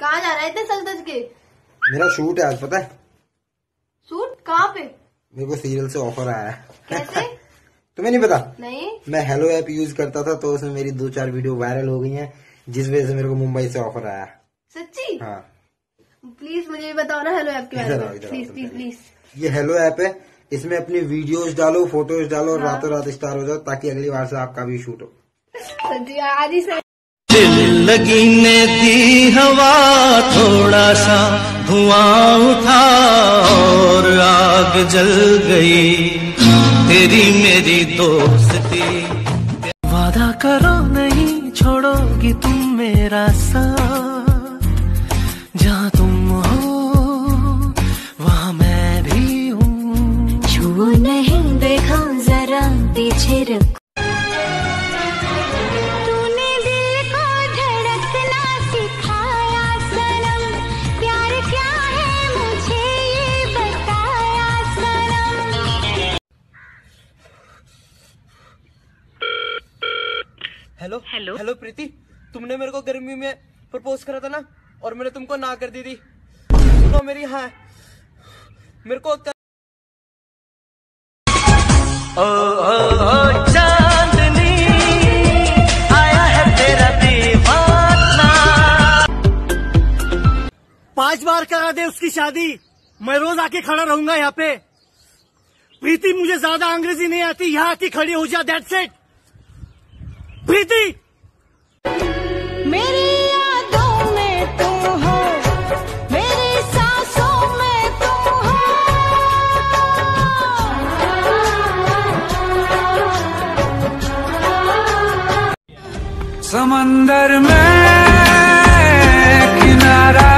कहाँ जा रहा है इतने के? मेरा शूट है आज पता है? सूट कहाँ पे? मेरे को सीरियल से ऑफ़र आया है। कैसे? तुम्हें नहीं पता? नहीं। मैं हेलो ऐप यूज़ करता था तो उसमें मेरी दो चार वीडियो वायरल हो गई हैं जिस वजह से मेरे को मुंबई से ऑफ़र आया। सच्ची? हाँ। प्लीज़ मुझे भी बताओ ना हेलो ऐप के बारे में। प्लीज़ प्लीज़ प्लीज़ ये हेलो ऐप है इसमें अपनी वीडियोस डालो फ़ोटोज़ डालो और हाँ। रातों रात स्टार हो जाओ ताकि अगली बार से आपका भी शूट हो। सच्ची आज ही लगी ने दी हवा थोड़ा सा धुआँ उठा और आग जल गई। तेरी मेरी दोस्ती। वादा करो नहीं छोड़ोगी तुम मेरा साथ। जहाँ तुम हो वहाँ मैं भी हूँ। छू नहीं देखा जरा पीछे रखो हेलो हेलो हेलो प्रीति तुमने मेरे को गर्मी में प्रपोज करा था ना? और मैंने तुमको ना कर दी थी। सुनो मेरी हाँ। मेरे को कर... ओ, ओ, ओ चांदनी आया है तेरा दीवाना। पाँच बार करा दे उसकी शादी। मैं रोज आके खड़ा रहूँगा यहाँ पे। प्रीति मुझे ज़्यादा अंग्रेज़ी नहीं आती। यहाँ आती खड़ी हो जा दैट सेट प्रीति! मेरी यादों में तुम हो मेरी सांसों में तुम हो। समंदर में किनारा